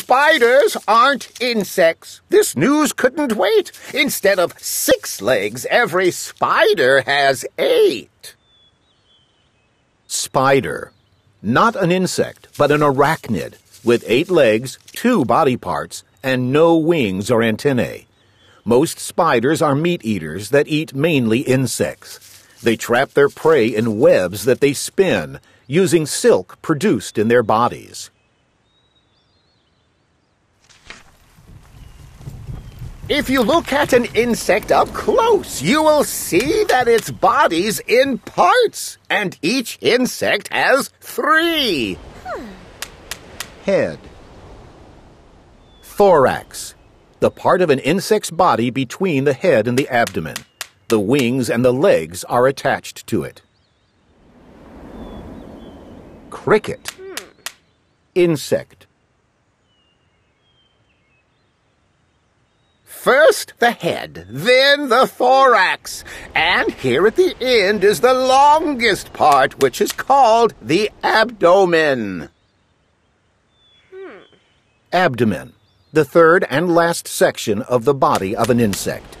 Spiders aren't insects. This news couldn't wait. Instead of six legs, every spider has eight. Spider. Not an insect, but an arachnid, with eight legs, two body parts, and no wings or antennae. Most spiders are meat eaters that eat mainly insects. They trap their prey in webs that they spin, using silk produced in their bodies. If you look at an insect up close, you will see that its body's in parts, and each insect has three. Head. Thorax. The part of an insect's body between the head and the abdomen. The wings and the legs are attached to it. Cricket. Insect. First the head, then the thorax, and here at the end is the longest part, which is called the abdomen. Hmm. Abdomen. The third and last section of the body of an insect.